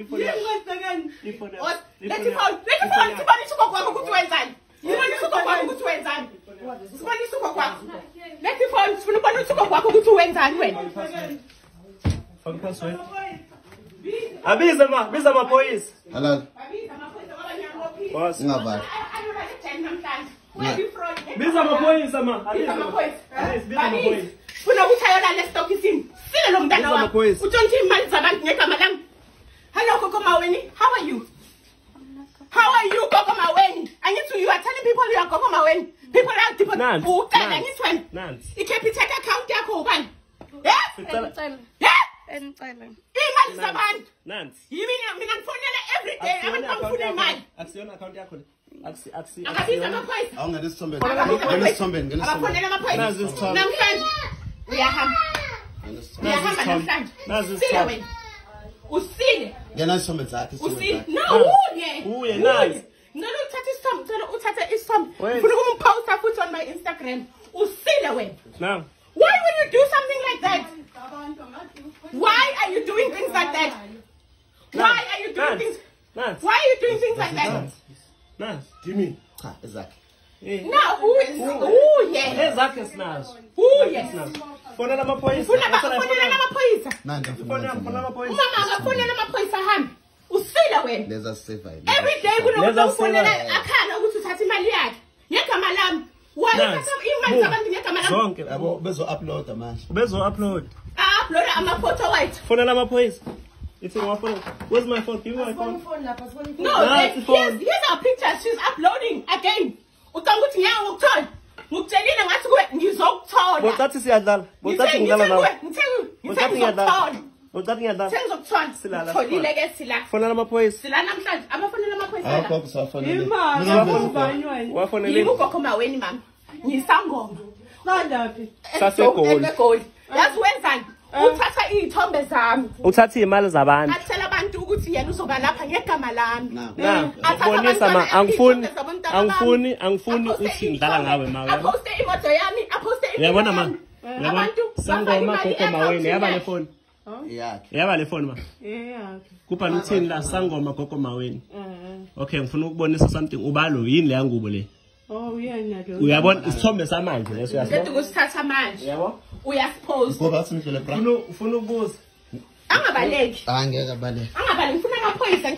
Ifoni yakho. Yini Ifoni What? yakho. Lethi Ifoni phone, yakho. lethi Ifoni phone, yakho. sibonise ugogo wakho ukuthi wenzani. Sibonise ugogo wakho ukuthi wenzani. Sibonise ugogo wakho. Lethi phone, sifuna ukubona ukuthi ugogo wakho ukuthi wenzani wena. Faka password. Abiza ma, biza amaphoyisa. Halal. Babiza amaphoyisa ngoba ngiyabophile. Boss. Ungavali. Ayolala ejele namhlanje. Where are you from? Biza amaphoyisa ma. Biza Abiza amaphoyisa. Abiza, biza Babiza. amaphoyisa. Funa ukuthi ayolala esitokisini. Sile lo mntana Biza wakho. amaphoyisa. Utshontshe imali zabantu ngegama lami. Hello Gogo Maweni, how are you? How are you Gogo Maweni? I need to you are telling people you are Gogo Maweni. People are people Nansi, ucela nansi, ngithi wena. nansi. I-Capitec account yakho ubani? Eh? Sicela Eh? Imali zabantu. nansi. Yimi mina mina ngifonela every day abantu Akusiyona account bangifuna yakho. imali. Akusiyona account yakho. le. Akusi akusi. Akabiza akusiyona. amaphoyisa. Awungena esithombeni. Akabiza Ngena amaphoyisa. esithombeni, ngena Abafonela esithombeni. Nazi amaphoyisa. isithombe. Namhlanje uyahamba. Ngena esithombeni. Uyahamba isithombe. namhlanje. Nazi Usile isithombe. wena. Usile. Ngena esithombeni sakhe, esithombeni Usile. sakhe. No, uye. Uye, nazi. Ngicela uthathe isithombe, ngicela uthathe isithombe. Wait. Ngifuna ukumposta futhi on my Instagram. Usile wena. Now. Why will you do something like that? Why are you doing things like that? Why are you doing things? Why are you doing things like that? Nansi. Jimmy. Cha, ezakhe. Eh. Now, who is who? Yeah. Ezakhe sinazo. Who? Yes. Fonela amaphoyisa. Ufuna Ufuna bafonela amaphoyisa. Nandi Fonela ukwenza fonela manje. amaphoyisa. Umama akafonela amaphoyisa hambe. Usile wena. Leza siseva yini? Every day Leza kunokuthi ufonela sisela. akhala ukuthi uthatha imali yakhe. Ngegama lami. Why Nansi. uthatha imali Buka. zabantu ngegama lami? Zonke. Yabo bezo-uploada manje. Bezo upload. upload ama-photo white. Fonela amaphoyisa. Ithi ngwafona. Where's my phone? Give me my phone. No, Nansi here's, phone. here's our pictures. She's uploading again. Ucanga ukuthi ngiyeke ngokuthola. Ngikutshelile ngathi kuwe ngizokuthola. Bocathi siyadlala. Bocathi Ngithe- ngidlala ngithe nawe. Kuwe, ngithe- ngithe Bocathi ngizokuthola. ngiyadlala. Bocathi ngiyadlala. Ngithe ngizokuthola. Silala, Ngitholile ke sila. Fonela amaphoyisa. Sila namhlanje. Abafonela amaphoyisa. Hawu la. gogo siwafonele. Imali, Mina ngibenza abangani khona. wena? Wafonele. Yimi ugogo maweni mama. Ngiyisangoma. Qondaphi? Sasegoli. Egoli. Yazi wenzani? Um, Uthatha iy'thombe zami. Uthathe imali zabantu. Atshela abantu ukuthi yena uzoba lapha ngegama lami. Na. Um, na, Athatha ubonisa ma abantwana angifuni iy'thombe zabantwana bami. angifuni angifuni Aposte uthi ngidlala iy'thombe. ngawe ma uyabona. Aposte imoto yami, aposte impilo Uyabona ma? Yami. Uyabona? Abantu bafaka Sangoma imali gogo maweni yaba le e-account-ini. phone. Yakhe. Yaba le phone ma. Yeah. Kubhala uthini la sangoma gogo maweni. Okay ngifuna ukubonisa something ubalo yini le yangubo le. Oh, uyena lo. Uyabona isithombe samanje leso Qeda uyasibona. ukusithatha manje. Yabo? Uyasipose. Gogo athi ngidlule bra. Ufuna ufuna ukubuza. Angabaleki. Angeke abaleke. Angabaleki. Ngifuna amaphoyisa